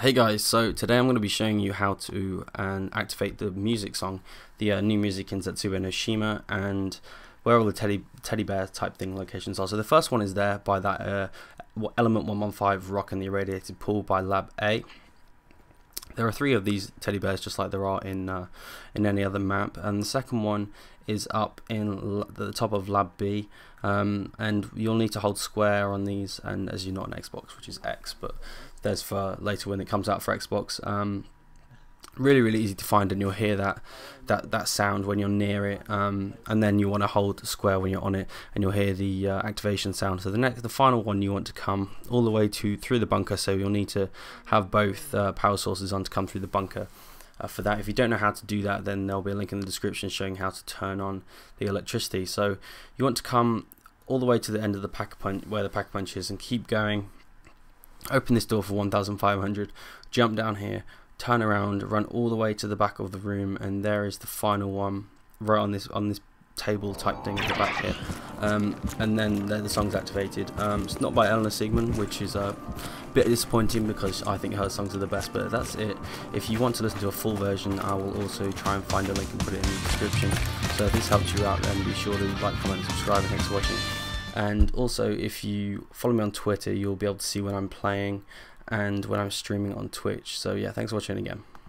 Hey guys, so today I'm going to be showing you how to uh, activate the music song, the uh, new music in Zetsubou no Shima, and where all the teddy teddy bear type thing locations are. So the first one is there by that uh, Element 115 Rock in the Irradiated Pool by Lab A. There are three of these teddy bears, just like there are in uh, in any other map, and the second one is up in the top of Lab B, um, and you'll need to hold square on these, and as you're not an Xbox, which is X, but there's for later when it comes out for Xbox. Um, really, really easy to find, and you'll hear that that that sound when you're near it. Um, and then you want to hold square when you're on it, and you'll hear the uh, activation sound. So the next, the final one, you want to come all the way to through the bunker. So you'll need to have both uh, power sources on to come through the bunker. Uh, for that. If you don't know how to do that, then there'll be a link in the description showing how to turn on the electricity. So you want to come all the way to the end of the pack punch where the pack punch is and keep going open this door for 1500 jump down here turn around run all the way to the back of the room and there is the final one right on this on this table type thing at the back here. Um, and then the song's activated. Um, it's not by Elena Siegman which is a bit disappointing because I think her songs are the best but that's it. If you want to listen to a full version I will also try and find a link and put it in the description. So if this helps you out then be sure to like comment subscribe and thanks for watching and also if you follow me on Twitter you'll be able to see when I'm playing and when I'm streaming on Twitch. So yeah thanks for watching again